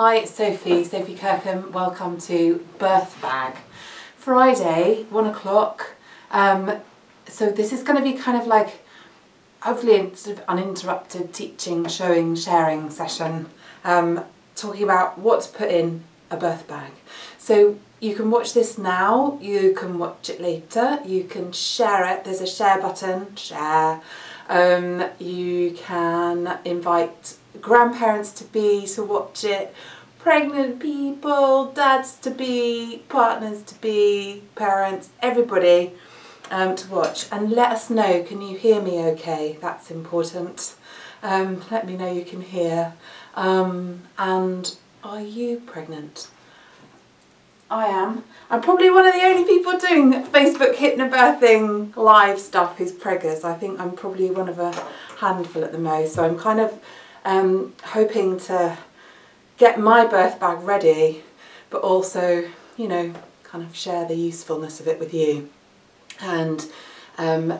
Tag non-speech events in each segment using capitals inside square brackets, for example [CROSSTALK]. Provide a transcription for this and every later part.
Hi, it's Sophie, Sophie Kirkham. Welcome to Birth Bag. Friday, one o'clock. Um, so this is going to be kind of like, hopefully, sort of uninterrupted teaching, showing, sharing session, um, talking about what to put in a birth bag. So you can watch this now, you can watch it later, you can share it. There's a share button, share. Um, you can invite grandparents to be to watch it, pregnant people, dads to be, partners to be, parents, everybody um, to watch. And let us know, can you hear me okay? That's important. Um, let me know you can hear. Um, and are you pregnant? I am. I'm probably one of the only people doing Facebook hypnobirthing live stuff who's preggers. I think I'm probably one of a handful at the most. So I'm kind of um, hoping to get my birth bag ready, but also, you know, kind of share the usefulness of it with you and um,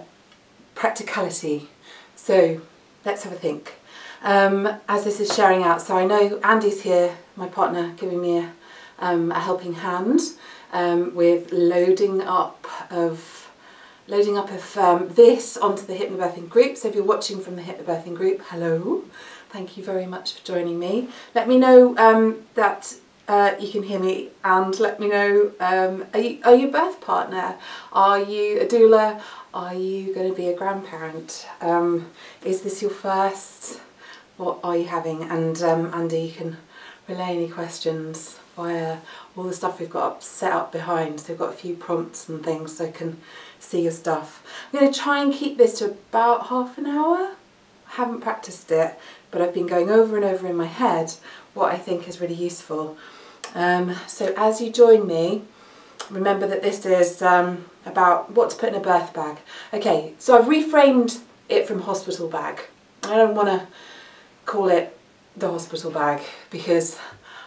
practicality. So let's have a think. Um, as this is sharing out, so I know Andy's here, my partner, giving me a um, a helping hand um, with loading up of loading up of um, this onto the hypnobirthing group. So if you're watching from the hypnobirthing group, hello, thank you very much for joining me. Let me know um, that uh, you can hear me and let me know, um, are, you, are you a birth partner? Are you a doula? Are you going to be a grandparent? Um, is this your first? What are you having? And um, Andy, you can relay any questions via all the stuff we've got set up behind. So we've got a few prompts and things so I can see your stuff. I'm going to try and keep this to about half an hour. I haven't practiced it, but I've been going over and over in my head what I think is really useful. Um, so as you join me, remember that this is um, about what to put in a birth bag. Okay, so I've reframed it from hospital bag. I don't want to call it the hospital bag because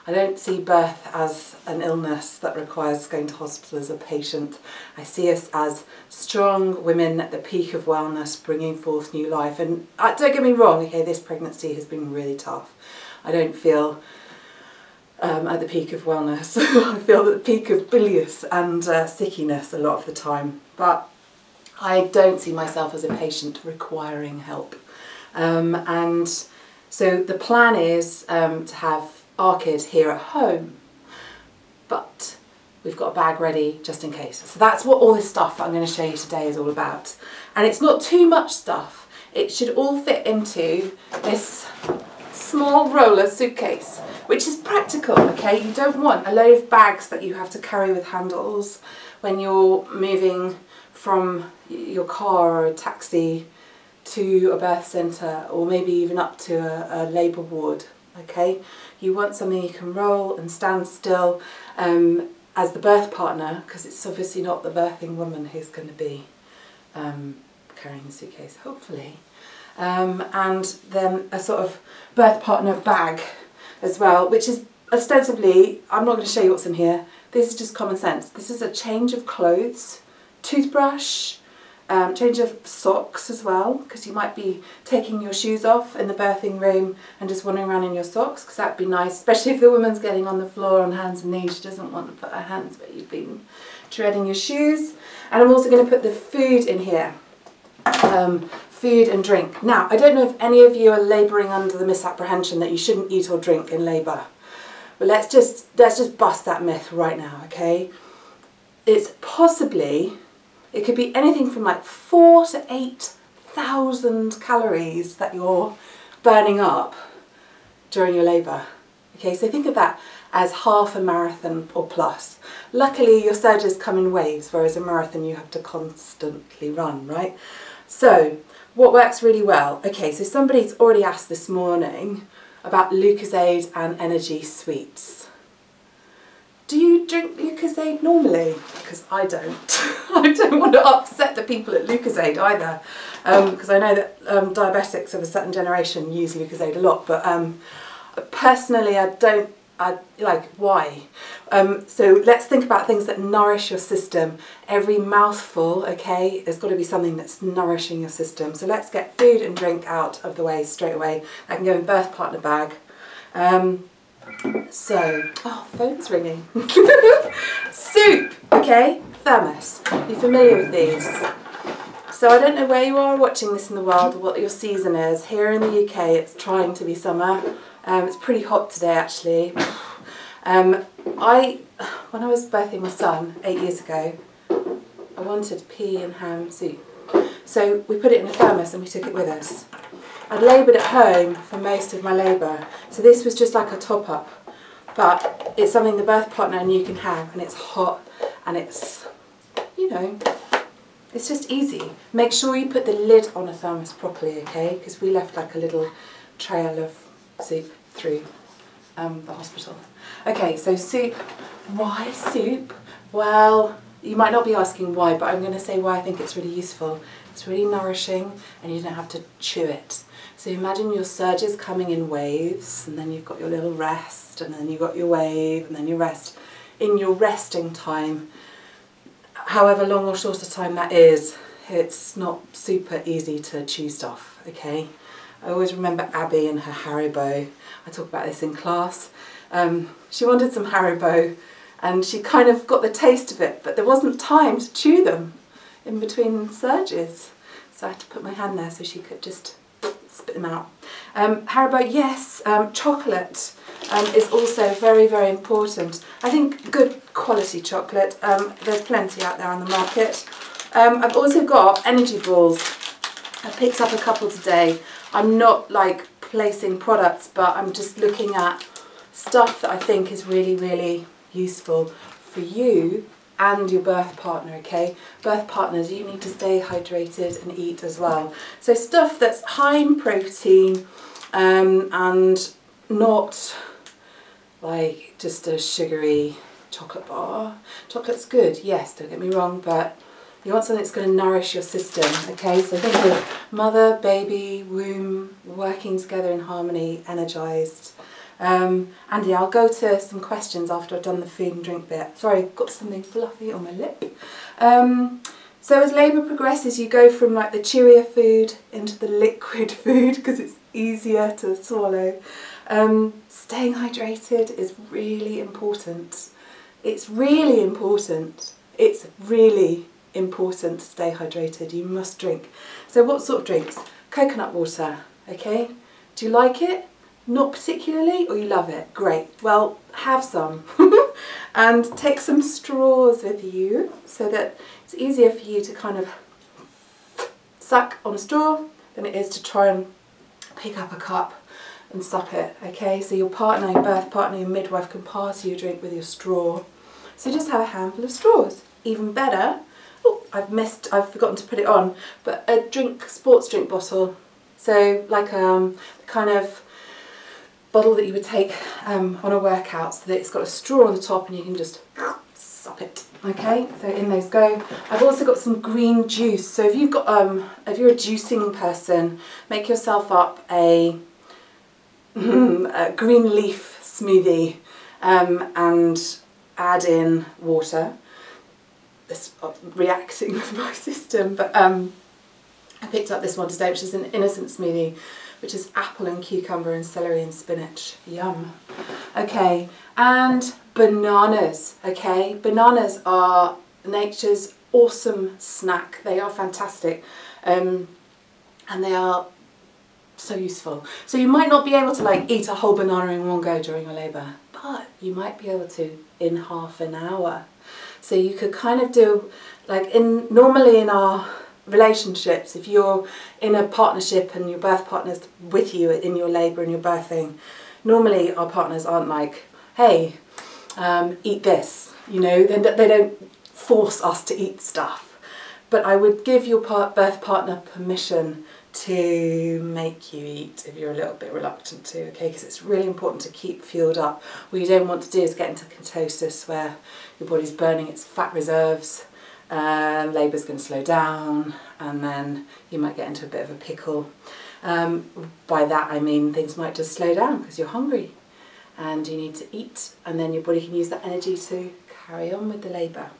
I don't see birth as an illness that requires going to hospital as a patient. I see us as strong women at the peak of wellness, bringing forth new life. And uh, don't get me wrong, okay, this pregnancy has been really tough. I don't feel um, at the peak of wellness. [LAUGHS] I feel at the peak of bilious and uh, sickiness a lot of the time. But I don't see myself as a patient requiring help. Um, and so the plan is um, to have our kid here at home. But we've got a bag ready just in case. So that's what all this stuff I'm going to show you today is all about. And it's not too much stuff. It should all fit into this small roller suitcase, which is practical, okay? You don't want a load of bags that you have to carry with handles when you're moving from your car or a taxi to a birth centre or maybe even up to a, a labour ward, okay? You want something you can roll and stand still um, as the birth partner because it's obviously not the birthing woman who's going to be um, carrying the suitcase, hopefully. Um, and then a sort of birth partner bag as well, which is ostensibly, I'm not going to show you what's in here, this is just common sense. This is a change of clothes, toothbrush, um, change of socks as well, because you might be taking your shoes off in the birthing room and just wandering around in your socks, because that'd be nice, especially if the woman's getting on the floor on hands and knees. She doesn't want to put her hands where you've been treading your shoes. And I'm also going to put the food in here. Um, food and drink. Now, I don't know if any of you are labouring under the misapprehension that you shouldn't eat or drink in labour. But let's just, let's just bust that myth right now, okay? It's possibly it could be anything from like four to eight thousand calories that you're burning up during your labour. Okay, so think of that as half a marathon or plus. Luckily your surges come in waves, whereas a marathon you have to constantly run, right? So what works really well? Okay, so somebody's already asked this morning about Lucozade and energy sweets. Do you drink Lucozade normally? Because I don't. [LAUGHS] I don't want to upset the people at Lucozade either. Because um, I know that um, diabetics of a certain generation use Lucozade a lot, but um, personally I don't, I, like, why? Um, so let's think about things that nourish your system. Every mouthful, okay, there's got to be something that's nourishing your system. So let's get food and drink out of the way straight away. I can go in birth partner bag. Um, So, oh, phone's ringing. [LAUGHS] Soup, okay, thermos. You're familiar with these? So I don't know where you are watching this in the world or what your season is. Here in the UK it's trying to be summer. Um, it's pretty hot today actually. Um, I, when I was birthing my son eight years ago, I wanted pea and ham soup. So we put it in a thermos and we took it with us. I'd laboured at home for most of my labour, so this was just like a top up. But it's something the birth partner and you can have, and it's hot and it's, you know, it's just easy. Make sure you put the lid on a thermos properly, okay? Because we left like a little trail of soup through um, the hospital. Okay, so soup. Why soup? Well, you might not be asking why, but I'm going to say why I think it's really useful. It's really nourishing and you don't have to chew it. So imagine your surges coming in waves and then you've got your little rest and then you've got your wave and then your rest. In your resting time, however long or short a time that is, it's not super easy to chew stuff, okay? I always remember Abby and her Haribo. I talk about this in class. Um, she wanted some Haribo and she kind of got the taste of it, but there wasn't time to chew them in between surges. So I had to put my hand there so she could just spit them out. Um, Haribo, yes, um, chocolate um, is also very, very important. I think good quality chocolate, um, there's plenty out there on the market. Um, I've also got energy balls. I picked up a couple today. I'm not like placing products, but I'm just looking at stuff that I think is really, really useful for you and your birth partner, okay? Birth partners, you need to stay hydrated and eat as well. So stuff that's high in protein um, and not like just a sugary chocolate bar. Chocolate's good, yes, don't get me wrong, but you want something that's going to nourish your system, okay? So think of mother, baby, womb, working together in harmony, energised. Um, Andy, I'll go to some questions after I've done the food and drink bit. Sorry, got something fluffy on my lip. Um, so as labour progresses, you go from like the chewier food into the liquid [LAUGHS] food because it's easier to swallow. Um, staying hydrated is really important. It's really important. It's really important to stay hydrated. You must drink. So what sort of drinks? Coconut water, okay? Do you like it? Not particularly, or you love it? Great. Well, have some. [LAUGHS] and take some straws with you so that it's easier for you to kind of suck on a straw than it is to try and pick up a cup and suck it, okay? So your partner, your birth partner, your midwife can pass you a drink with your straw. So just have a handful of straws. Even better, oh, I've missed, I've forgotten to put it on, but a drink, sports drink bottle. So like um, kind of bottle that you would take um, on a workout so that it's got a straw on the top and you can just sup it. Okay, so in those go. I've also got some green juice. So if you've got, um, if you're a juicing person, make yourself up a, [LAUGHS] a green leaf smoothie um, and add in water. It's uh, reacting [LAUGHS] with my system, but um, I picked up this one today, which is an innocent smoothie which is apple and cucumber and celery and spinach. Yum. Okay, and bananas, okay? Bananas are nature's awesome snack. They are fantastic. Um, and they are so useful. So you might not be able to like eat a whole banana in one go during your labour, but you might be able to in half an hour. So you could kind of do like in normally in our relationships, if you're in a partnership and your birth partner's with you in your labour and your birthing, normally our partners aren't like, hey, um, eat this, you know, they, they don't force us to eat stuff. But I would give your part, birth partner permission to make you eat if you're a little bit reluctant to, okay, because it's really important to keep fueled up. What you don't want to do is get into ketosis where your body's burning its fat reserves um, labour's going to slow down and then you might get into a bit of a pickle. Um, by that I mean things might just slow down because you're hungry and you need to eat and then your body can use that energy to carry on with the labour.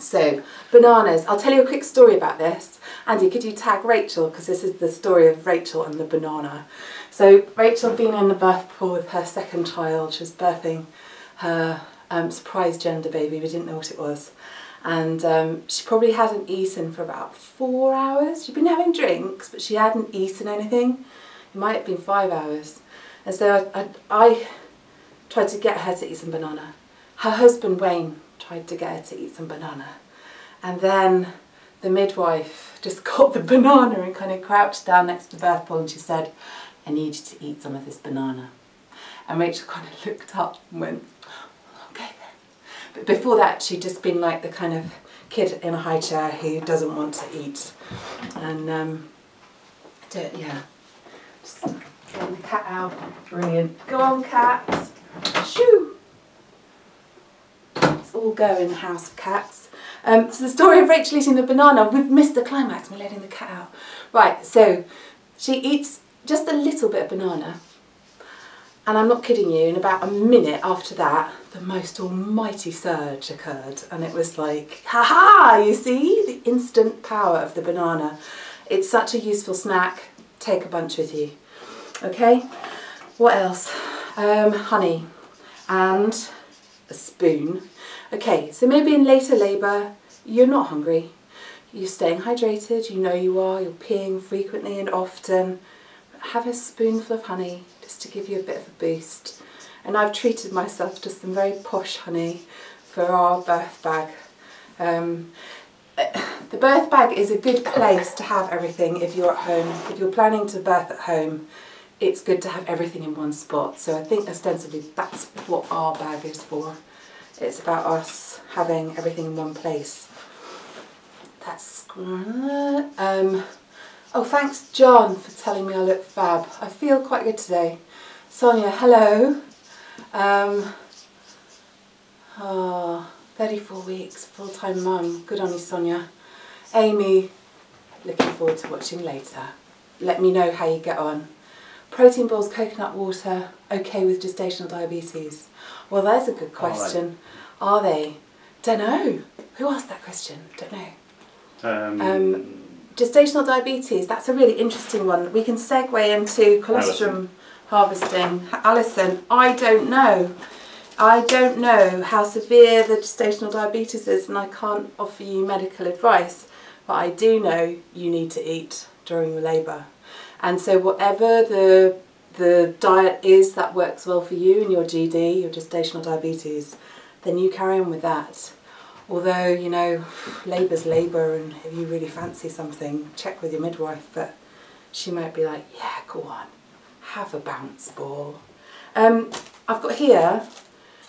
So, bananas. I'll tell you a quick story about this. Andy, could you tag Rachel? Because this is the story of Rachel and the banana. So, Rachel been in the birth pool with her second child. She was birthing her um, surprise gender baby. We didn't know what it was. And um, she probably hadn't eaten for about four hours. She'd been having drinks, but she hadn't eaten anything. It might have been five hours. And so I, I, I tried to get her to eat some banana. Her husband, Wayne, tried to get her to eat some banana. And then the midwife just [LAUGHS] got the banana and kind of crouched down next to the birth pool and she said, I need you to eat some of this banana. And Rachel kind of looked up and went. But before that, she'd just been like the kind of kid in a high chair who doesn't want to eat. And um, yeah, just getting the cat out. Brilliant. Go on, cat. Shoo! It's all go in the house of cats. Um, so the story of Rachel eating the banana, we've missed the climax, we're letting the cat out. Right, so she eats just a little bit of banana and I'm not kidding you, in about a minute after that, the most almighty surge occurred. And it was like, ha ha, you see, the instant power of the banana. It's such a useful snack. Take a bunch with you. Okay, what else? Um, honey and a spoon. Okay, so maybe in later labour, you're not hungry. You're staying hydrated, you know you are, you're peeing frequently and often. Have a spoonful of honey just to give you a bit of a boost. And I've treated myself to some very posh honey for our birth bag. Um, [CLEARS THROAT] the birth bag is a good place to have everything if you're at home. If you're planning to birth at home, it's good to have everything in one spot. So I think ostensibly that's what our bag is for. It's about us having everything in one place. That's um, Oh, thanks, John, for telling me I look fab. I feel quite good today. Sonia, hello. Um, oh, 34 weeks, full-time mum. Good on you, Sonia. Amy, looking forward to watching later. Let me know how you get on. Protein balls, coconut water, okay with gestational diabetes? Well, there's a good question. Right. Are they? Don't know. Who asked that question? Don't know. Um, um, gestational diabetes, that's a really interesting one. We can segue into colostrum Alison. harvesting. Alison, I don't know. I don't know how severe the gestational diabetes is and I can't offer you medical advice, but I do know you need to eat during your labour. And so whatever the, the diet is that works well for you and your GD, your gestational diabetes, then you carry on with that although you know labour's labour and if you really fancy something check with your midwife but she might be like yeah go on have a bounce ball. Um, I've got here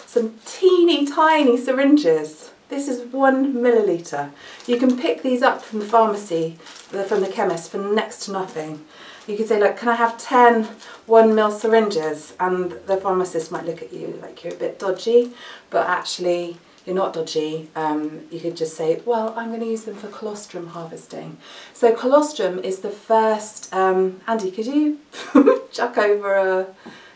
some teeny tiny syringes. This is one milliliter you can pick these up from the pharmacy from the chemist for next to nothing. You could say look can I have 10 one mil syringes? And the pharmacist might look at you like you're a bit dodgy but actually you're not dodgy, um, you could just say, well, I'm going to use them for colostrum harvesting. So colostrum is the first, um, Andy, could you [LAUGHS] chuck over a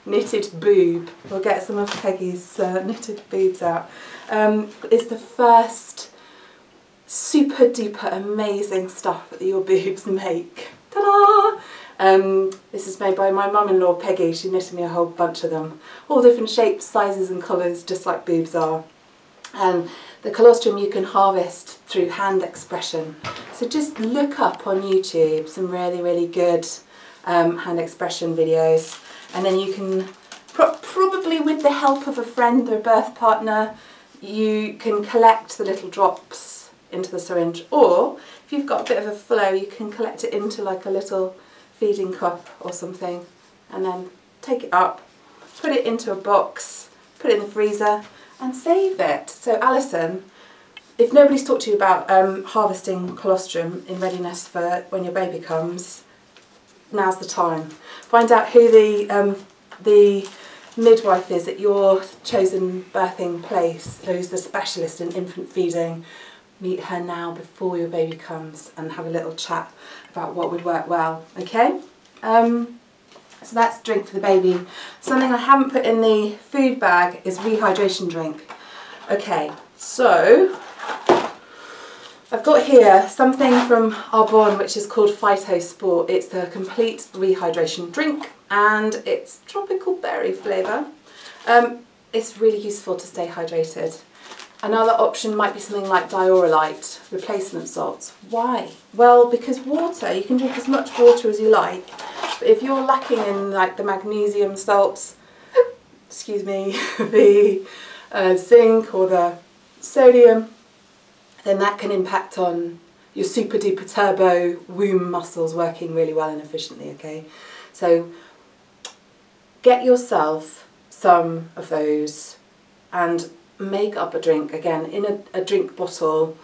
knitted boob? We'll get some of Peggy's uh, knitted boobs out. Um, it's the first super duper amazing stuff that your boobs make. Ta-da! Um, this is made by my mum-in-law Peggy, she knitted me a whole bunch of them. All different shapes, sizes and colours, just like boobs are. And the colostrum you can harvest through hand expression. So just look up on YouTube some really, really good um, hand expression videos and then you can, pro probably with the help of a friend or a birth partner, you can collect the little drops into the syringe or if you've got a bit of a flow you can collect it into like a little feeding cup or something and then take it up, put it into a box, put it in the freezer and save it. So Alison, if nobody's talked to you about um, harvesting colostrum in readiness for when your baby comes, now's the time. Find out who the, um, the midwife is at your chosen birthing place, who's the specialist in infant feeding. Meet her now before your baby comes and have a little chat about what would work well, okay? Um, so that's drink for the baby. Something I haven't put in the food bag is rehydration drink. Okay, so I've got here something from Arbonne which is called Phyto Sport. It's a complete rehydration drink and it's tropical berry flavour. Um, it's really useful to stay hydrated. Another option might be something like Dioralyte, replacement salts. Why? Well, because water, you can drink as much water as you like, but if you're lacking in like the magnesium salts, excuse me, [LAUGHS] the uh, zinc or the sodium, then that can impact on your super duper turbo womb muscles working really well and efficiently, okay? So get yourself some of those and make up a drink, again, in a, a drink bottle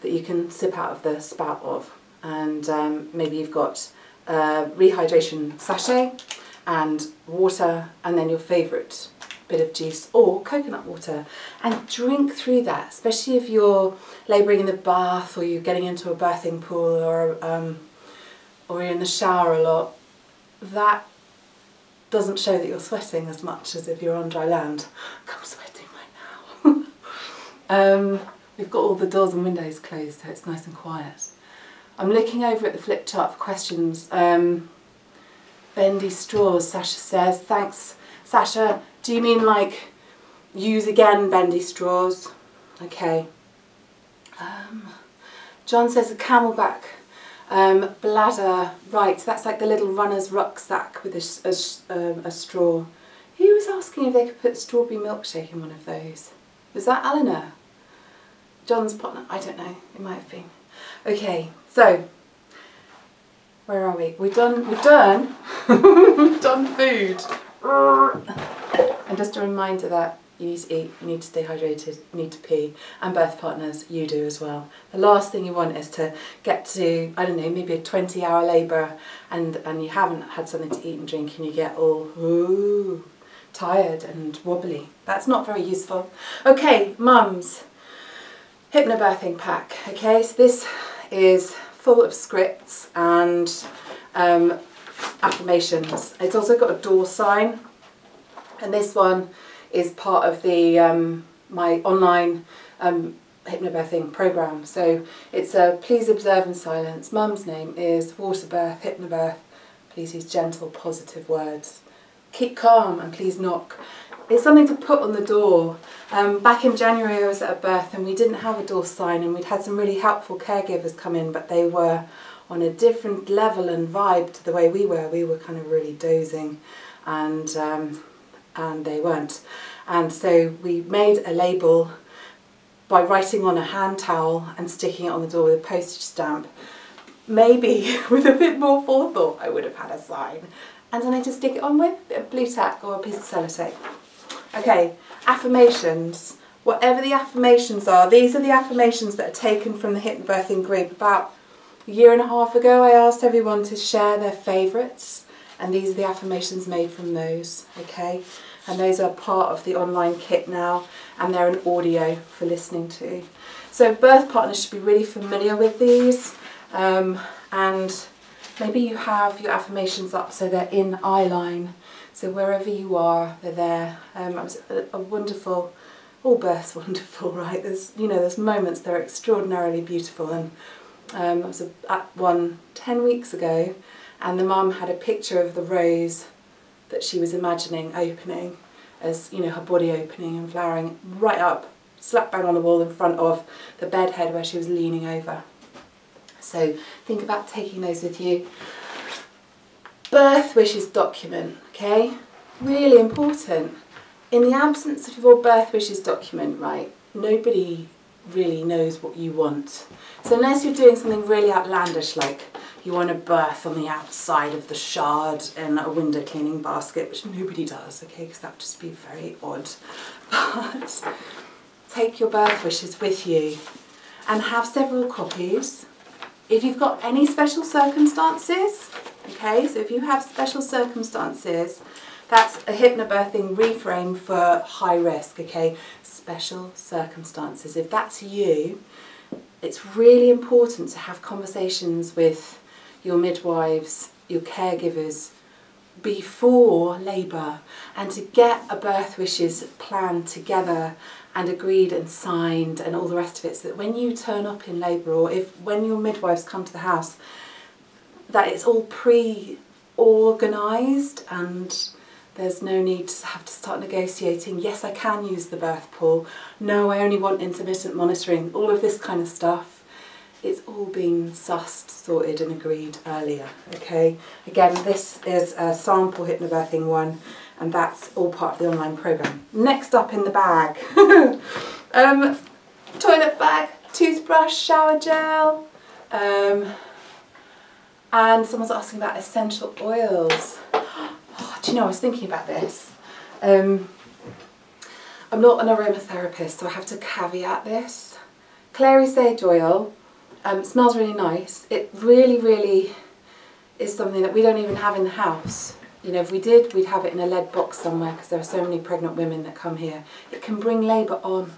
that you can sip out of the spout of. And um, maybe you've got a rehydration sachet and water and then your favourite bit of juice or coconut water and drink through that, especially if you're labouring in the bath or you're getting into a birthing pool or, um, or you're in the shower a lot. That doesn't show that you're sweating as much as if you're on dry land. [LAUGHS] Right now. Um, we've got all the doors and windows closed so it's nice and quiet. I'm looking over at the flip chart for questions. Um, bendy straws, Sasha says. Thanks, Sasha. Do you mean like use again bendy straws? Okay. Um, John says a CamelBak um, bladder, right, so that's like the little runner's rucksack with a, a, um, a straw. Who was asking if they could put strawberry milkshake in one of those? Was that Eleanor? John's partner? I don't know, it might have been. Okay, so, where are we? We've done, we've done, we've [LAUGHS] done food. And just a reminder that you need to eat, you need to stay hydrated, you need to pee, and birth partners, you do as well. The last thing you want is to get to, I don't know, maybe a 20 hour labour and, and you haven't had something to eat and drink and you get all ooh, tired and wobbly. That's not very useful. Okay, mums, hypnobirthing pack. Okay, so this is full of scripts and um, affirmations. It's also got a door sign and this one is part of the um, my online um, hypnobirthing program. So it's a please observe in silence. Mum's name is Waterbirth Hypnobirth. Please use gentle, positive words. Keep calm and please knock. It's something to put on the door. Um, back in January I was at a birth and we didn't have a door sign and we'd had some really helpful caregivers come in but they were on a different level and vibe to the way we were. We were kind of really dozing and um, and they weren't. And so we made a label by writing on a hand towel and sticking it on the door with a postage stamp. Maybe [LAUGHS] with a bit more forethought I would have had a sign. And then I just stick it on with a Blu Tack or a piece of sellotape. Okay, affirmations. Whatever the affirmations are, these are the affirmations that are taken from the hypnobirthing group. About a year and a half ago I asked everyone to share their favourites and these are the affirmations made from those, okay? And those are part of the online kit now and they're an audio for listening to. So birth partners should be really familiar with these um, and maybe you have your affirmations up so they're in eye line. So wherever you are, they're there. Um, it was a, a wonderful, all births [LAUGHS] wonderful, right? There's, you know, there's moments that are extraordinarily beautiful and um, I was at one 10 weeks ago and the mum had a picture of the rose that she was imagining opening as you know her body opening and flowering right up slap bang on the wall in front of the bed head where she was leaning over so think about taking those with you birth wishes document okay really important in the absence of your birth wishes document right nobody really knows what you want so unless you're doing something really outlandish like you want a birth on the outside of the shard in a window cleaning basket, which nobody does, okay, because that would just be very odd. [LAUGHS] But take your birth wishes with you and have several copies. If you've got any special circumstances, okay, so if you have special circumstances, that's a hypnobirthing reframe for high risk, okay, special circumstances. If that's you, it's really important to have conversations with your midwives, your caregivers, before labour and to get a birth wishes plan together and agreed and signed and all the rest of it so that when you turn up in labour or if when your midwives come to the house that it's all pre organised and there's no need to have to start negotiating yes I can use the birth pool. No I only want intermittent monitoring all of this kind of stuff. It's all been sussed, sorted and agreed earlier, okay? Again, this is a sample hypnobirthing one and that's all part of the online program. Next up in the bag, [LAUGHS] um, toilet bag, toothbrush, shower gel, um, and someone's asking about essential oils. [GASPS] Oh, do you know, I was thinking about this. Um, I'm not an aromatherapist, so I have to caveat this. Clary sage oil um, smells really nice. It really, really is something that we don't even have in the house. You know, if we did, we'd have it in a lead box somewhere because there are so many pregnant women that come here. It can bring labour on,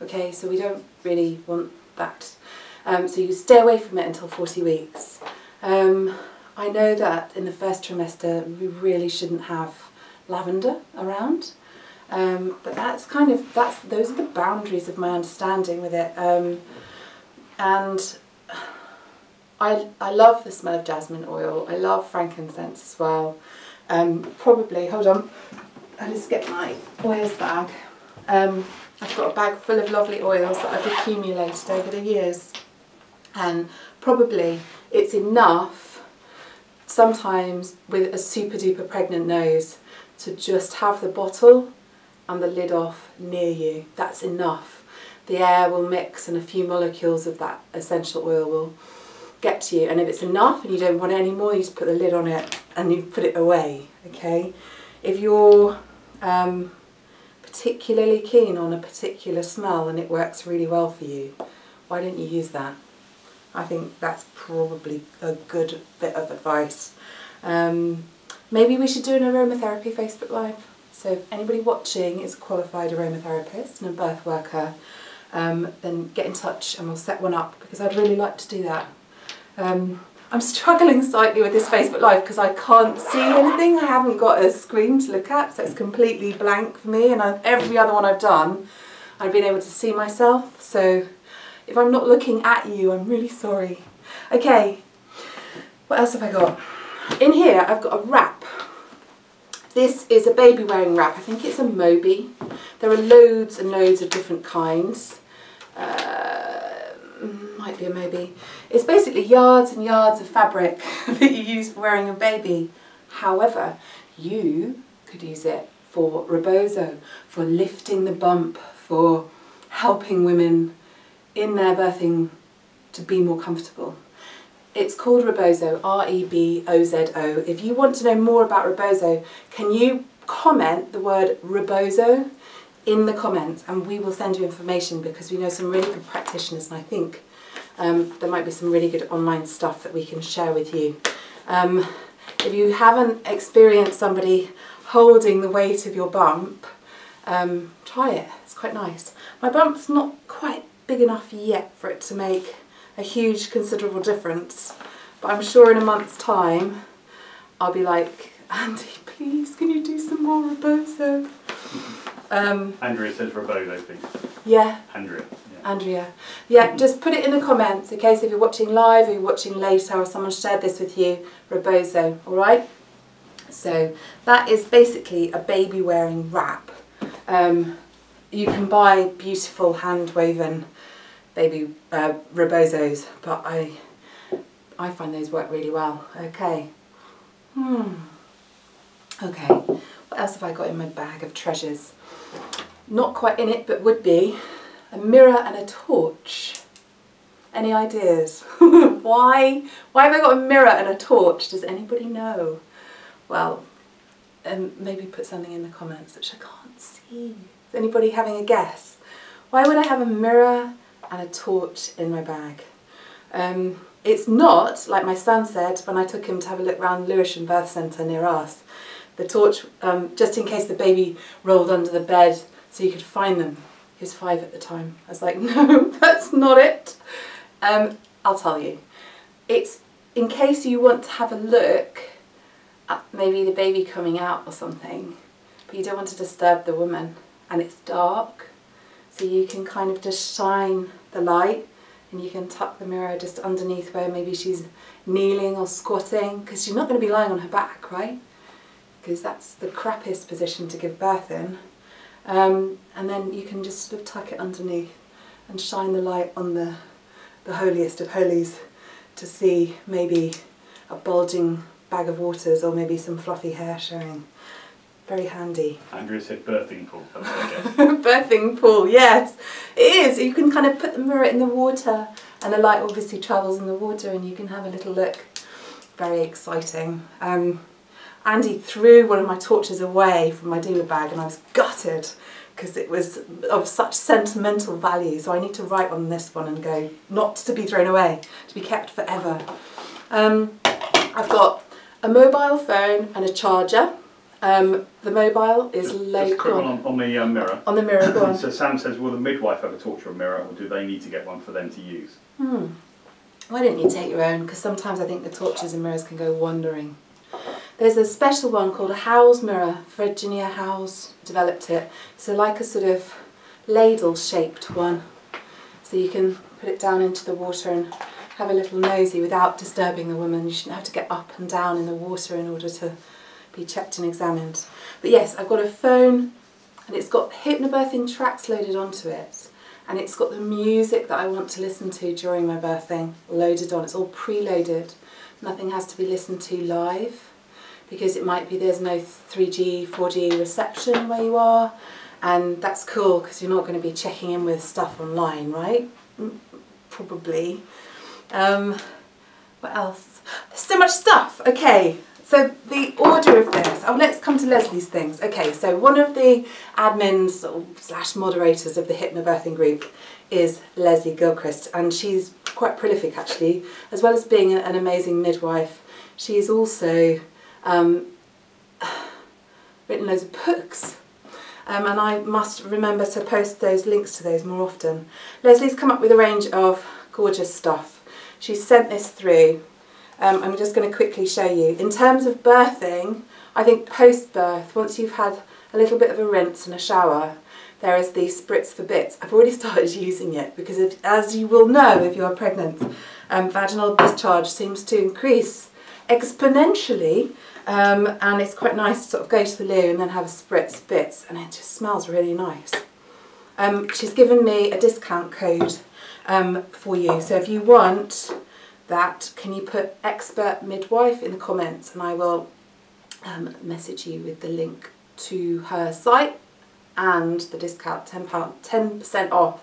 okay, so we don't really want that. Um, so you stay away from it until 40 weeks. Um, I know that in the first trimester we really shouldn't have lavender around. Um, but that's kind of, that's those are the boundaries of my understanding with it. Um, and I, I love the smell of jasmine oil. I love frankincense as well. Um, probably, hold on, I'll just get my oils bag. Um, I've got a bag full of lovely oils that I've accumulated over the years. And probably it's enough sometimes with a super duper pregnant nose to just have the bottle and the lid off near you. That's enough the air will mix and a few molecules of that essential oil will get to you. And if it's enough and you don't want it anymore, you just put the lid on it and you put it away, okay? If you're um, particularly keen on a particular smell and it works really well for you, why don't you use that? I think that's probably a good bit of advice. Um, maybe we should do an aromatherapy Facebook Live. So if anybody watching is a qualified aromatherapist and a birth worker, um, then get in touch and we'll set one up because I'd really like to do that. Um, I'm struggling slightly with this Facebook Live because I can't see anything. I haven't got a screen to look at, so it's completely blank for me. And I, every other one I've done, I've been able to see myself. So if I'm not looking at you, I'm really sorry. Okay, what else have I got? In here, I've got a wrap. This is a baby wearing wrap. I think it's a Moby. There are loads and loads of different kinds uh, might be a maybe. It's basically yards and yards of fabric [LAUGHS] that you use for wearing a baby. However, you could use it for rebozo, for lifting the bump, for helping women in their birthing to be more comfortable. It's called Rebozo, R-E-B-O-Z-O. If you want to know more about Rebozo, can you comment the word Rebozo in the comments and we will send you information because we know some really good practitioners and I think um, there might be some really good online stuff that we can share with you. Um, if you haven't experienced somebody holding the weight of your bump, um, try it, it's quite nice. My bump's not quite big enough yet for it to make a huge considerable difference, but I'm sure in a month's time I'll be like, Andy, please, can you do some more Rebozo? Um, Andrea says Rebozo, please. Yeah. Andrea. Andrea. Yeah, just put it in the comments in case if you're watching live or you're watching later or someone shared this with you, Rebozo, alright? So that is basically a baby wearing wrap. Um, you can buy beautiful hand woven baby uh, Rebozos, but I, I find those work really well. Okay. Hmm. Okay. What else have I got in my bag of treasures? not quite in it but would be, a mirror and a torch. Any ideas? [LAUGHS] Why? Why have I got a mirror and a torch? Does anybody know? Well, um, maybe put something in the comments which I can't see. Is anybody having a guess? Why would I have a mirror and a torch in my bag? Um, it's not, like my son said when I took him to have a look around Lewisham Birth Centre near us, the torch, um, just in case the baby rolled under the bed so you could find them. He was five at the time. I was like, [LAUGHS] no, that's not it. Um, I'll tell you. It's in case you want to have a look uh, maybe the baby coming out or something, but you don't want to disturb the woman and it's dark. So you can kind of just shine the light and you can tuck the mirror just underneath where maybe she's kneeling or squatting because she's not going to be lying on her back, right? Because that's the crappiest position to give birth in. Um, and then you can just sort of tuck it underneath and shine the light on the, the holiest of holies to see maybe a bulging bag of waters or maybe some fluffy hair showing. Very handy. Andrea said birthing pool. [LAUGHS] birthing pool, yes. It is. You can kind of put the mirror in the water and the light obviously travels in the water and you can have a little look. Very exciting. Um, Andy threw one of my torches away from my doula bag and I was gutted because it was of such sentimental value. So I need to write on this one and go, not to be thrown away, to be kept forever. Um, I've got a mobile phone and a charger. Um, the mobile is local. On, on, the uh, mirror. On the mirror, go on. [CLEARS THROAT] so Sam says, will the midwife have a torch or a mirror, or do they need to get one for them to use? Hmm. Why don't you take your own? Because sometimes I think the torches and mirrors can go wandering. There's a special one called a Howes mirror. Virginia Howes developed it. So like a sort of ladle shaped one. So you can put it down into the water and have a little nosy without disturbing the woman. You shouldn't have to get up and down in the water in order to be checked and examined. But yes, I've got a phone and it's got hypnobirthing tracks loaded onto it and it's got the music that I want to listen to during my birthing loaded on. It's all preloaded. Nothing has to be listened to live because it might be there's no 3G, 4G reception where you are and that's cool because you're not going to be checking in with stuff online, right? Mm, probably. Um, what else? There's so much stuff. Okay, so the order of this, oh let's come to Lesley's things. Okay, so one of the admins slash moderators of the hypnobirthing group is Lesley Gilchrist and she's quite prolific actually, as well as being an amazing midwife. She's also um, written loads of books um, and I must remember to post those links to those more often. Lesley's come up with a range of gorgeous stuff. She's sent this through um, I'm just going to quickly show you. In terms of birthing, I think post-birth, once you've had a little bit of a rinse and a shower, there is the Spritz for Bits. I've already [LAUGHS] started using it because if, as you will know if you're pregnant, um, vaginal discharge seems to increase exponentially um, and it's quite nice to sort of go to the loo and then have a Spritz Bits and it just smells really nice. Um, she's given me a discount code um, for you so if you want that, can you put expert midwife in the comments and I will um, message you with the link to her site and the discount £10, 10% off.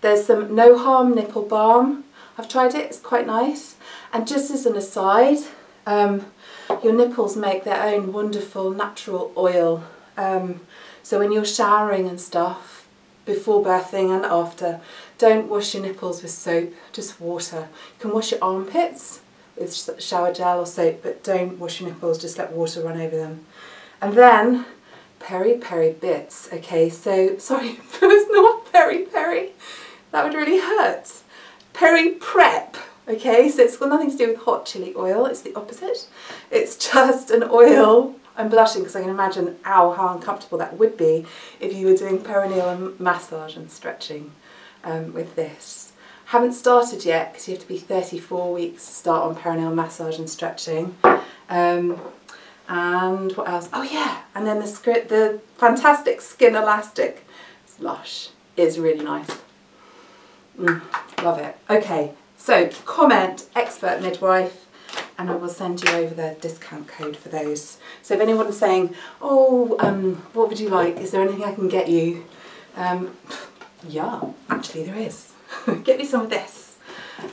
There's some no harm nipple balm. I've tried it, it's quite nice. And just as an aside, um, your nipples make their own wonderful natural oil. Um, so when you're showering and stuff, before birthing and after, don't wash your nipples with soap, just water. You can wash your armpits with shower gel or soap, but don't wash your nipples, just let water run over them. And then, peri peri bits. Okay, so, [LAUGHS] sorry, it was not peri peri. That would really hurt. Peri prep. Okay, so it's got nothing to do with hot chili oil, it's the opposite. It's [LAUGHS] just an oil I'm blushing because I can imagine, ow, how uncomfortable that would be if you were doing perineal massage and stretching um, with this. Haven't started yet because you have to be 34 weeks to start on perineal massage and stretching. Um, and what else? Oh yeah, and then the, script, the fantastic Skin Elastic. Lush, it's really nice. Mm, love it. Okay, so comment, expert midwife, and I will send you over the discount code for those. So if anyone's saying, oh, um, what would you like? Is there anything I can get you? Um, yeah, actually there is. [LAUGHS] Get me some of this.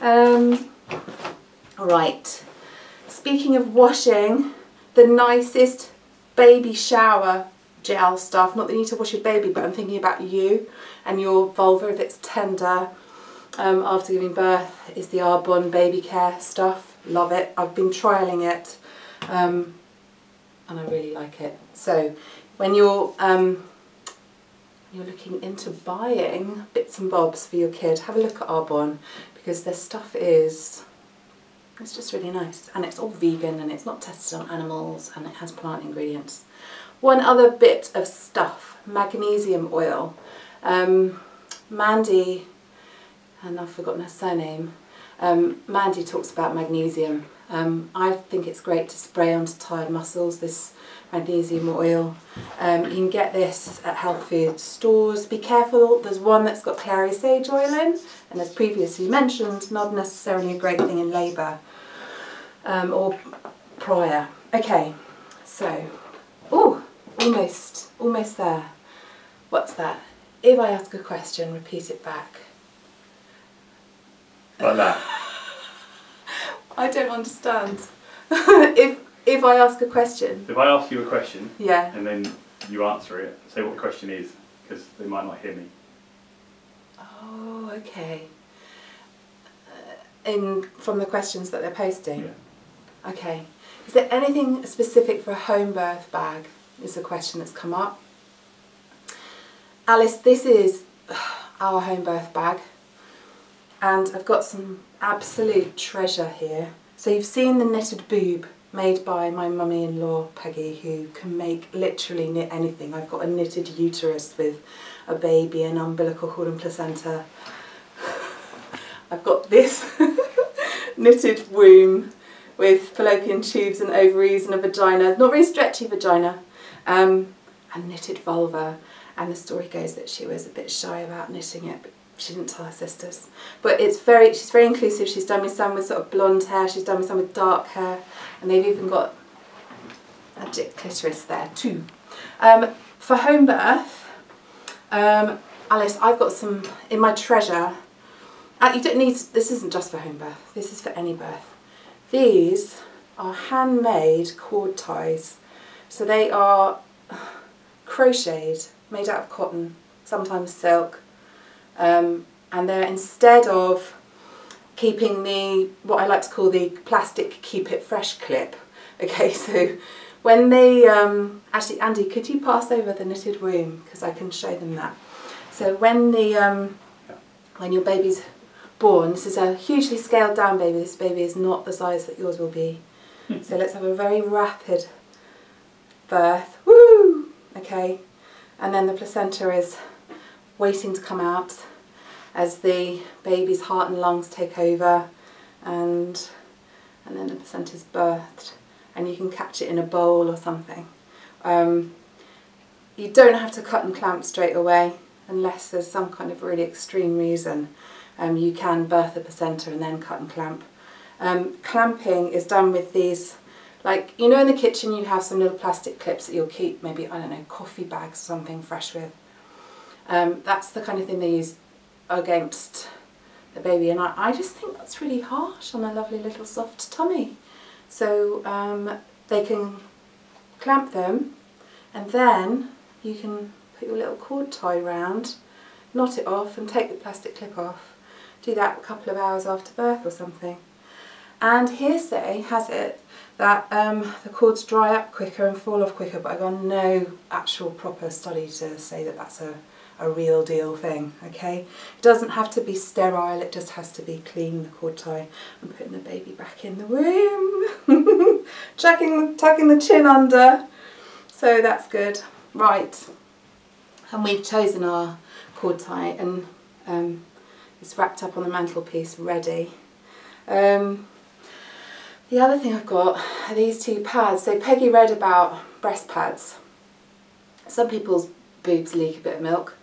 Um, all right. Speaking of washing, the nicest baby shower gel stuff. Not that you need to wash your baby, but I'm thinking about you and your vulva if it's tender um, after giving birth is the Arbonne baby care stuff. Love it. I've been trialing it um, and I really like it. So when you're um, you're looking into buying bits and bobs for your kid, have a look at Arbonne because their stuff is It's just really nice. And it's all vegan and it's not tested on animals and it has plant ingredients. One other bit of stuff, magnesium oil. Um, Mandy, and I've forgotten her surname, um, Mandy talks about magnesium. Um, I think it's great to spray onto tired muscles, this magnesium oil. Um, you can get this at health food stores. Be careful, there's one that's got clary sage oil in, and as previously mentioned, not necessarily a great thing in labour um, or prior. Okay, so, oh, almost, almost there. What's that? If I ask a question, repeat it back. Like that. [LAUGHS] I don't understand. [LAUGHS] if if I ask a question, If I ask you a question yeah. and then you answer it, say what the question is, because they might not hear me. Oh, okay. Uh, in from the questions that they're posting. Yeah. Okay. Is there anything specific for a home birth bag? Is the question that's come up. Alice, this is [SIGHS] our home birth bag, and I've got some absolute treasure here. So you've seen the knitted boob made by my mummy-in-law Peggy, who can make literally knit anything. I've got a knitted uterus with a baby, an umbilical cord and placenta. I've got this [LAUGHS] knitted womb with fallopian tubes and ovaries and a vagina, not very stretchy vagina, um, and knitted vulva. And the story goes that she was a bit shy about knitting it, she didn't tell her sisters. But it's very, she's very inclusive. She's done me some with sort of blonde hair. She's done me some with dark hair, and they've even got a dick clitoris there too. Um, for home birth, um, Alice, I've got some in my treasure. Uh, you don't need. This isn't just for home birth. This is for any birth. These are handmade cord ties. So they are crocheted, made out of cotton, sometimes silk, um, and they're instead of keeping the what I like to call the plastic keep it fresh clip. [LAUGHS] Okay, so when they um, actually Andy, could you pass over the knitted womb because I can show them that. So when the um, when your baby's born, this is a hugely scaled down baby. This baby is not the size that yours will be. so let's have a very rapid birth. Woo! Okay, and then the placenta is waiting to come out as the baby's heart and lungs take over and and then the placenta is birthed and you can catch it in a bowl or something. Um, you don't have to cut and clamp straight away unless there's some kind of really extreme reason. Um, you can birth the placenta and then cut and clamp. Um, clamping is done with these, like, you know in the kitchen you have some little plastic clips that you'll keep maybe, I don't know, coffee bags or something fresh with. Um, that's the kind of thing they use against the baby and I, I just think that's really harsh on a lovely little soft tummy. So um, they can clamp them and then you can put your little cord tie round, knot it off and take the plastic clip off. Do that a couple of hours after birth or something. And hearsay has it that um, the cords dry up quicker and fall off quicker, but I've got no actual proper study to say that that's a, a real deal thing, okay? It doesn't have to be sterile, it just has to be clean, the cord tie. I'm putting the baby back in the womb, tucking, [LAUGHS] tucking the chin under, so that's good. Right, and we've chosen our cord tie and um, it's wrapped up on the mantelpiece ready. Um, the other thing I've got are these two pads. So Peggy read about breast pads. Some people's boobs leak a bit of milk.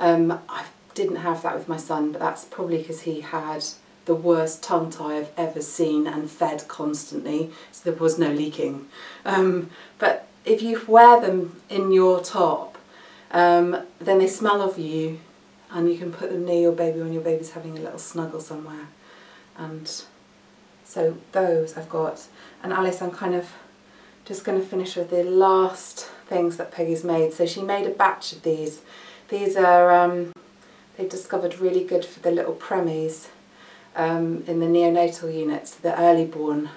Um, I didn't have that with my son, but that's probably because he had the worst tongue tie I've ever seen and fed constantly, so there was no leaking. Um, but if you wear them in your top, um, then they smell of you and you can put them near your baby when your baby's having a little snuggle somewhere. And so those I've got. And Alice, I'm kind of just going to finish with the last things that Peggy's made. So she made a batch of these. These are, um, they discovered really good for the little premies um, in the neonatal units, the early born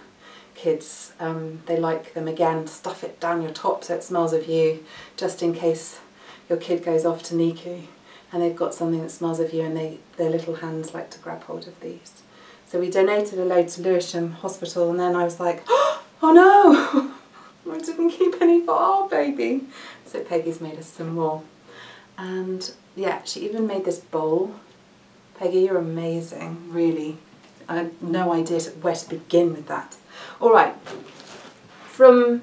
kids. Um, they like them again, stuff it down your top so it smells of you, just in case your kid goes off to NICU and they've got something that smells of you and they, their little hands like to grab hold of these. So we donated a load to Lewisham Hospital, and then I was like, [GASPS] oh no, [LAUGHS] I didn't keep any for our baby. So Peggy's made us some more. And yeah, she even made this bowl. Peggy, you're amazing, really. I had no idea where to begin with that. All right, from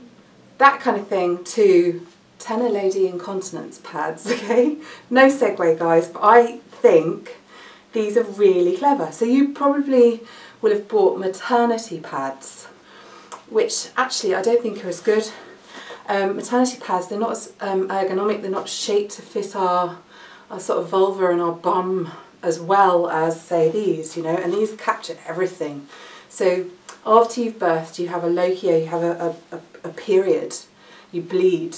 that kind of thing to Tena Lady incontinence pads, [LAUGHS] okay? No segue, guys, but I think these are really clever. So you probably will have bought maternity pads, which actually I don't think are as good. Um, maternity pads, they're not as um, ergonomic, they're not shaped to fit our, our sort of vulva and our bum as well as say these, you know, and these capture everything. So after you've birthed, you have a lochia, you have a, a, a period, you bleed,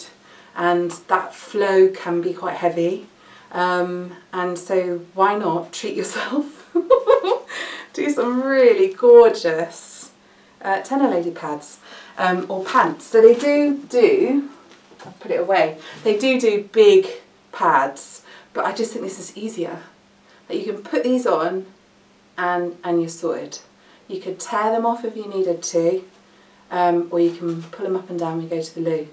and that flow can be quite heavy. Um, and so why not treat yourself? [LAUGHS] Do some really gorgeous uh, Tena Lady pads um, or pants. So they do do, put it away, they do do big pads, but I just think this is easier. That you can put these on and, and you're sorted. You could tear them off if you needed to, um, or you can pull them up and down when you go to the loo.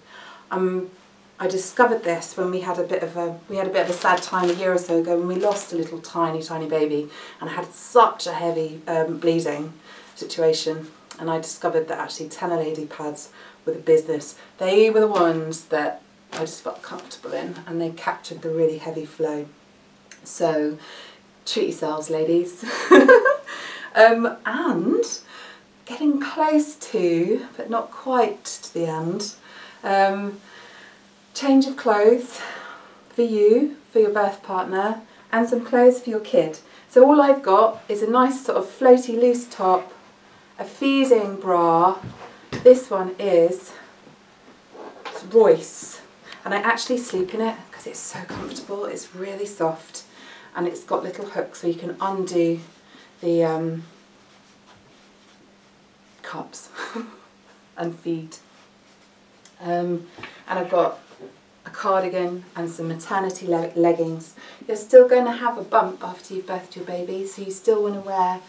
Um, I discovered this when we had a bit of a we had a bit of a sad time a year or so ago when we lost a little tiny tiny baby and I had such a heavy um, bleeding situation and I discovered that actually Tena Lady pads were the business. They were the ones that I just felt comfortable in and they captured the really heavy flow. So treat yourselves ladies. [LAUGHS] um, and getting close to, but not quite to the end, um, change of clothes for you, for your birth partner, and some clothes for your kid. So all I've got is a nice sort of floaty loose top a feeding bra. This one is Royce and I actually sleep in it because it's so comfortable. It's really soft and it's got little hooks so you can undo the um, cups [LAUGHS] and feed. Um, and I've got a cardigan and some maternity le leggings. You're still going to have a bump after you've birthed your baby so you still want to wear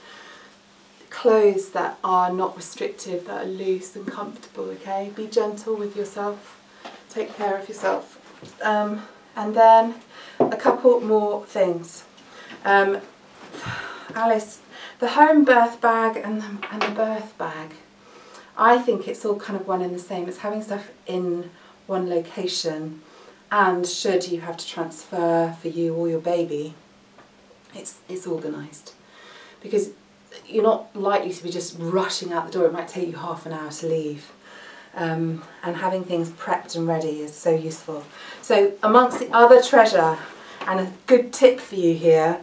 clothes that are not restrictive, that are loose and comfortable, okay? Be gentle with yourself, take care of yourself. Um, and then a couple more things. Um, Alice, the home birth bag and the, and the birth bag, I think it's all kind of one and the same. It's having stuff in one location and should you have to transfer for you or your baby, it's, it's organised. Because you're not likely to be just rushing out the door. It might take you half an hour to leave. Um, and having things prepped and ready is so useful. So amongst the other treasure and a good tip for you here,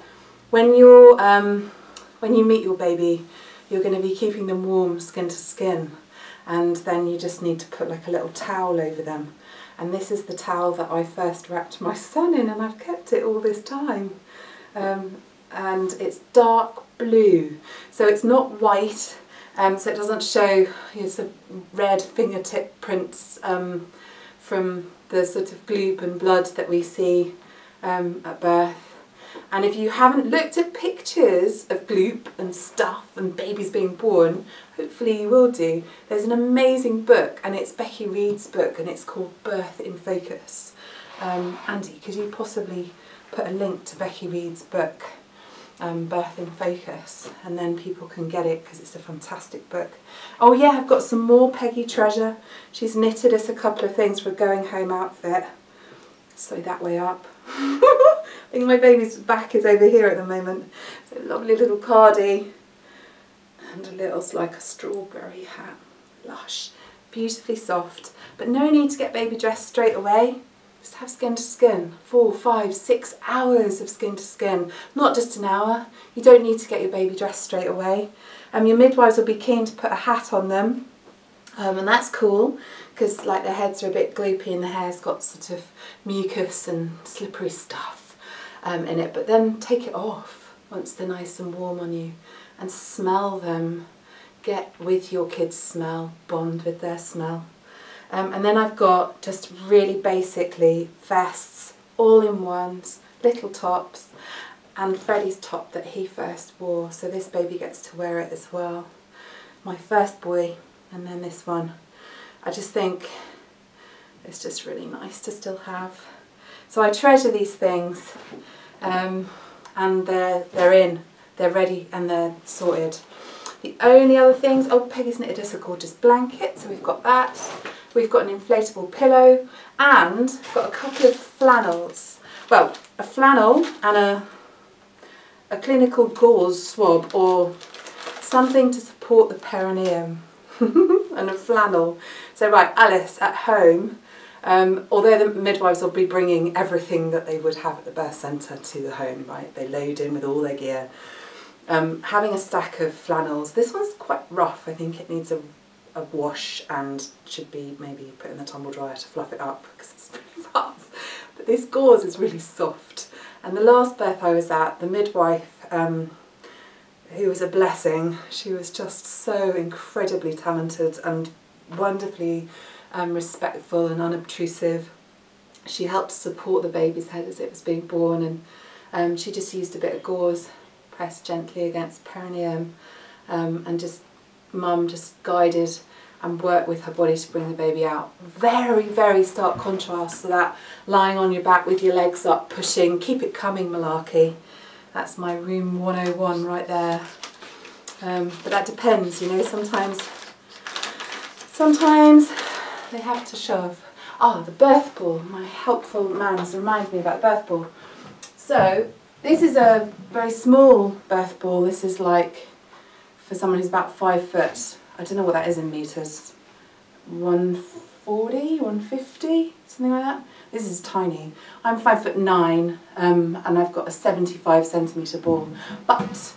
when you're um, when you meet your baby, you're going to be keeping them warm skin to skin and then you just need to put like a little towel over them. And this is the towel that I first wrapped my son in and I've kept it all this time. Um, and it's dark blue. So it's not white, um, so it doesn't show you know, some red fingertip prints um, from the sort of gloop and blood that we see um, at birth. And if you haven't looked at pictures of gloop and stuff and babies being born, hopefully you will do. There's an amazing book and it's Becky Reed's book and it's called Birth in Focus. Um, Andy, could you possibly put a link to Becky Reed's book? Um, Birth in Focus and then people can get it because it's a fantastic book. Oh yeah, I've got some more Peggy Treasure. She's knitted us a couple of things for a going home outfit. So that way up. [LAUGHS] I think my baby's back is over here at the moment. A lovely little cardi and a little like a strawberry hat. Lush, beautifully soft, but no need to get baby dressed straight away. Just have skin to skin, four, five, six hours of skin to skin, not just an hour. You don't need to get your baby dressed straight away. Um, your midwives will be keen to put a hat on them, um, and that's cool because like their heads are a bit gloopy and the hair's got sort of mucus and slippery stuff um, in it. But then take it off once they're nice and warm on you and smell them. Get with your kids' smell, bond with their smell. Um, and then I've got just really basically vests, all in ones, little tops. and Freddie's top that he first wore. So this baby gets to wear it as well. My first boy and then this one. I just think it's just really nice to still have. So I treasure these things um, and they're, they're in, they're ready and they're sorted. The only other things, oh Peggy's knitted us a gorgeous blanket, so we've got that. We've got an inflatable pillow and got a couple of flannels. Well, a flannel and a, a clinical gauze swab or something to support the perineum [LAUGHS] and a flannel. So right, Alice at home, um, although the midwives will be bringing everything that they would have at the birth centre to the home, right? They load in with all their gear. Um, having a stack of flannels, this one's quite rough, I think it needs a, a wash and should be maybe put in the tumble dryer to fluff it up because it's [LAUGHS] pretty rough. But this gauze is really soft. And the last birth I was at, the midwife, um, who was a blessing, she was just so incredibly talented and wonderfully um, respectful and unobtrusive. She helped support the baby's head as it was being born and um, she just used a bit of gauze pressed gently against perineum um, and just mum just guided and worked with her body to bring the baby out. Very, very stark contrast to that lying on your back with your legs up, pushing, keep it coming malarkey. That's my room 101 right there. Um, but that depends, you know, sometimes, sometimes they have to shove. Ah, oh, the birth ball. My helpful man has reminded me about the birth ball. So, this is a very small birth ball. This is like, for someone who's about five foot, I don't know what that is in metres, 140, 150, something like that. This is tiny. I'm five foot nine um, and I've got a 75 centimetre ball. But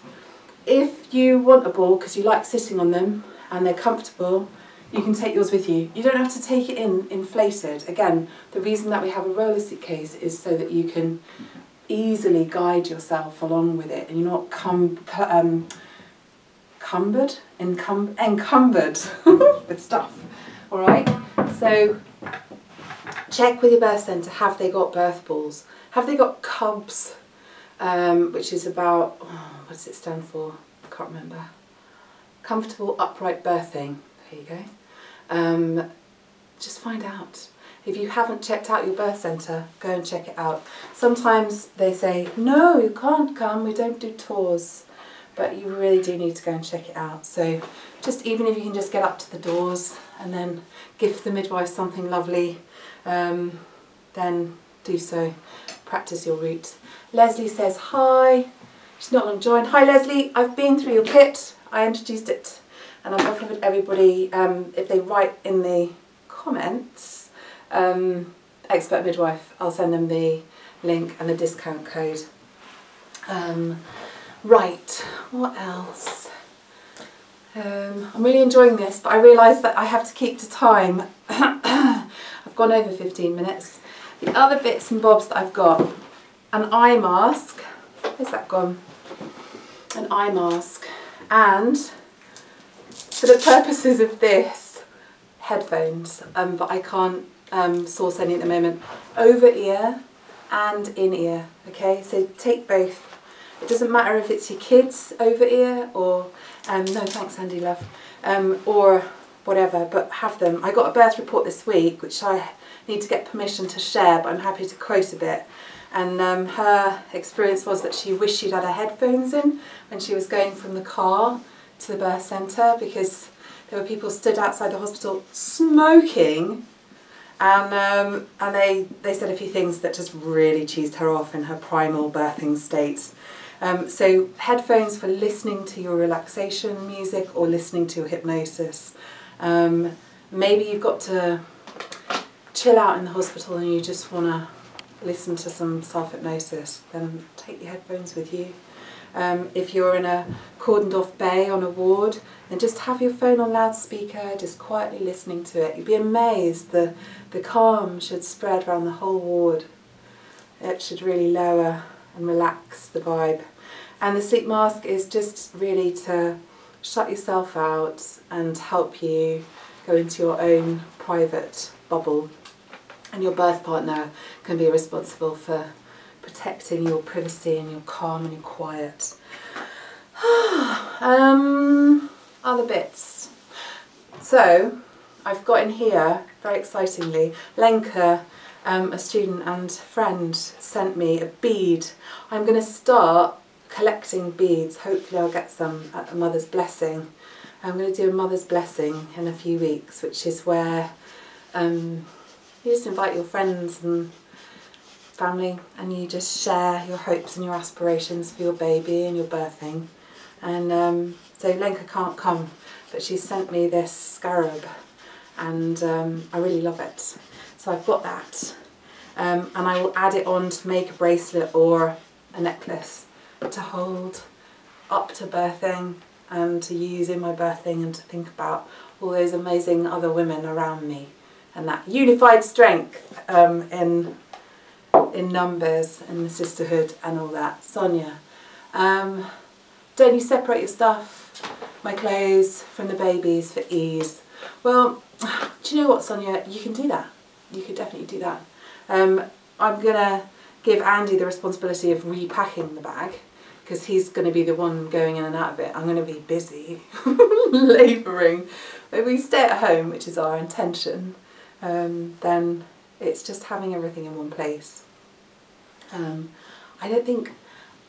if you want a ball because you like sitting on them and they're comfortable, you can take yours with you. You don't have to take it in inflated. Again, the reason that we have a roller seat case is so that you can easily guide yourself along with it and you're not um, cumbered, encum encumbered [LAUGHS] with stuff. All right, so check with your birth centre, have they got birth balls? Have they got cubs, um, which is about, oh, what does it stand for? I can't remember. Comfortable upright birthing, there you go. Um, just find out. If you haven't checked out your birth centre, go and check it out. Sometimes they say, no, you can't come, we don't do tours. But you really do need to go and check it out. So just even if you can just get up to the doors and then give the midwife something lovely, um, then do so. Practice your route. Lesley says hi. She's not long joined. Hi Lesley, I've been through your kit. I introduced it and I've offered everybody, um, if they write in the comments, um, expert midwife, I'll send them the link and the discount code. Um, right, what else? Um, I'm really enjoying this, but I realise that I have to keep to time. [COUGHS] I've gone over 15 minutes. The other bits and bobs that I've got, an eye mask, where's that gone? An eye mask, and for the purposes of this, headphones, um, but I can't um, source any at the moment. Over ear and in ear, okay? So take both. It doesn't matter if it's your kids over ear or, um, no thanks Andy love, um, or whatever, but have them. I got a birth report this week, which I need to get permission to share, but I'm happy to quote a bit. And um, her experience was that she wished she'd had her headphones in when she was going from the car to the birth centre because there were people stood outside the hospital smoking and um, and they, they said a few things that just really cheesed her off in her primal birthing states. Um, so headphones for listening to your relaxation music or listening to your hypnosis. Um, maybe you've got to chill out in the hospital and you just want to listen to some self-hypnosis, then take your headphones with you. Um, if you're in a cordoned off bay on a ward, and just have your phone on loudspeaker, just quietly listening to it. You'd be amazed, the, the calm should spread around the whole ward. It should really lower and relax the vibe. And the sleep mask is just really to shut yourself out and help you go into your own private bubble. And your birth partner can be responsible for protecting your privacy and your calm and your quiet. [SIGHS] um, other bits. So, I've got in here, very excitingly, Lenka, um, a student and friend, sent me a bead. I'm going to start collecting beads. Hopefully I'll get some at a Mother's Blessing. I'm going to do a Mother's Blessing in a few weeks, which is where um, you just invite your friends and family and you just share your hopes and your aspirations for your baby and your birthing. And um, so Lenka can't come, but she sent me this scarab and um, I really love it. So I've got that. Um, and I will add it on to make a bracelet or a necklace to hold up to birthing and to use in my birthing and to think about all those amazing other women around me and that unified strength um, in in numbers and the sisterhood and all that. Sonia, um, don't you separate your stuff, my clothes from the babies for ease? Well, do you know what, Sonia? You can do that. You could definitely do that. Um, I'm gonna give Andy the responsibility of repacking the bag because he's going to be the one going in and out of it. I'm going to be busy [LAUGHS] labouring. If we stay at home, which is our intention, um, then it's just having everything in one place. Um, I don't think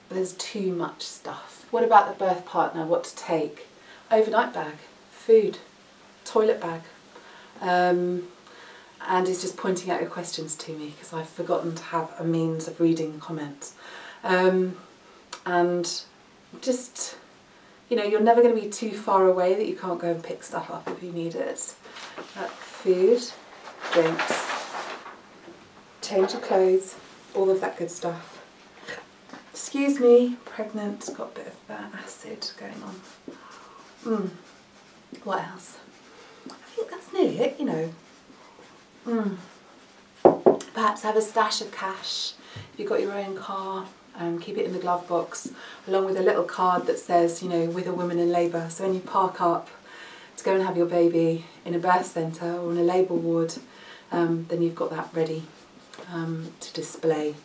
there's too much stuff. What about the birth partner? What to take? Overnight bag, food, toilet bag. Um, and he's just pointing out your questions to me because I've forgotten to have a means of reading the comments. Um, and just, you know, you're never going to be too far away that you can't go and pick stuff up if you need it. Uh, food, drinks, change of clothes, all of that good stuff. Excuse me, pregnant, got a bit of uh, acid going on. Mm. What else? I think that's nearly it, you know. Mm. Perhaps have a stash of cash if you've got your own car. Um, keep it in the glove box along with a little card that says, you know, with a woman in labour. So when you park up to go and have your baby in a birth centre or in a labour ward, um, then you've got that ready um, to display.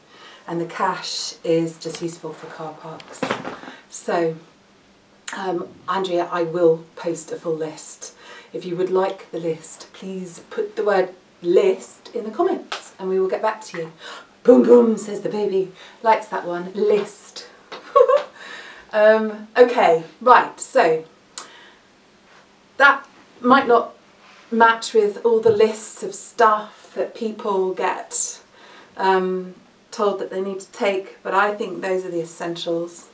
And the cash is just useful for car parks. So, um, Andrea, I will post a full list. If you would like the list, please put the word list in the comments and we will get back to you. Boom boom, says the baby. Likes that one. List. [LAUGHS] um, okay, right, so that might not match with all the lists of stuff that people get um, told that they need to take, but I think those are the essentials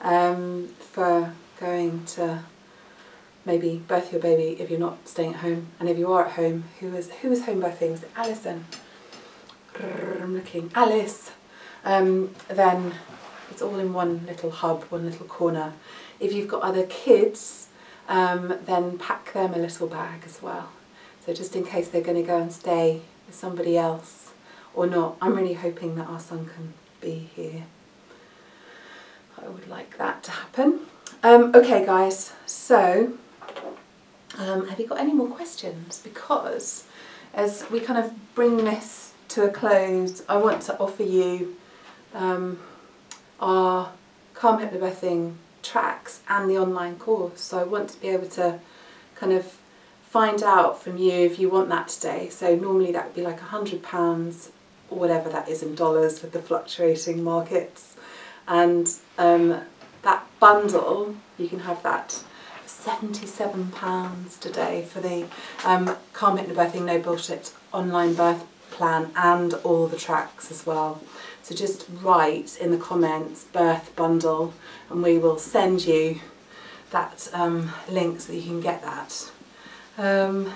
um, for going to maybe birth your baby if you're not staying at home, and if you are at home, who is who is home birthing? Is it Alison? I'm looking, Alice. Um, then it's all in one little hub, one little corner. If you've got other kids, um, then pack them a little bag as well. So just in case they're going to go and stay with somebody else or not. I'm really hoping that our son can be here. I would like that to happen. Um, okay guys, so um, have you got any more questions? Because as we kind of bring this to a close, I want to offer you um, our Calm Hypnobirthing tracks and the online course. So I want to be able to kind of find out from you if you want that today. So normally that would be like a hundred pounds or whatever that is in dollars with the fluctuating markets. And um, that bundle, you can have that £77 today for the um, Calm Hypnobirthing No Bullshit online birth plan and all the tracks as well. So just write in the comments birth bundle and we will send you that um, link so that you can get that. Um,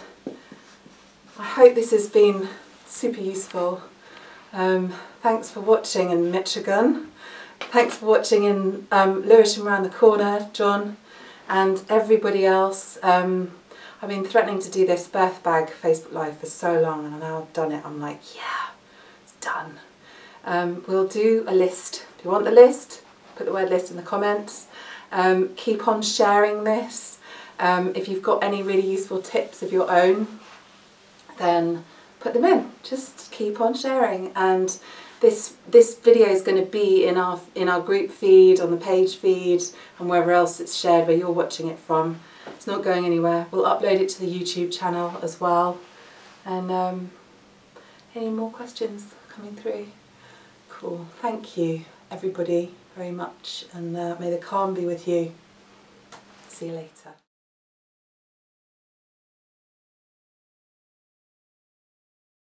I hope this has been super useful. Um, thanks for watching in Michigan. Thanks for watching in um, Lewisham around the corner, John, and everybody else. Um, I've been threatening to do this birth bag Facebook Live for so long and now I've done it. I'm like, yeah, it's done. Um, we'll do a list. If you want the list, put the word list in the comments. Um, keep on sharing this. Um, if you've got any really useful tips of your own, then put them in. Just keep on sharing. And this this video is going to be in our in our group feed, on the page feed, and wherever else it's shared where you're watching it from. It's not going anywhere. We'll upload it to the YouTube channel as well. And um, any more questions coming through? Cool. Thank you, everybody, very much, and uh, may the calm be with you. See you later.